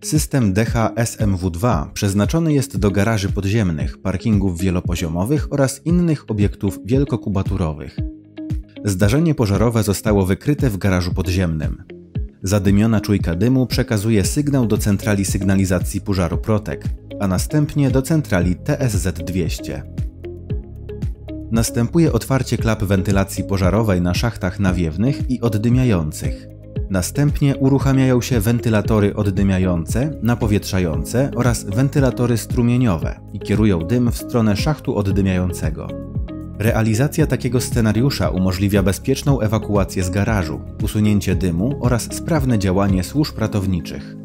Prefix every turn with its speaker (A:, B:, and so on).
A: System DH-SMW2 przeznaczony jest do garaży podziemnych, parkingów wielopoziomowych oraz innych obiektów wielkokubaturowych. Zdarzenie pożarowe zostało wykryte w garażu podziemnym. Zadymiona czujka dymu przekazuje sygnał do centrali sygnalizacji pożaru Protek, a następnie do centrali TSZ-200. Następuje otwarcie klap wentylacji pożarowej na szachtach nawiewnych i oddymiających. Następnie uruchamiają się wentylatory oddymiające, napowietrzające oraz wentylatory strumieniowe i kierują dym w stronę szachtu oddymiającego. Realizacja takiego scenariusza umożliwia bezpieczną ewakuację z garażu, usunięcie dymu oraz sprawne działanie służb ratowniczych.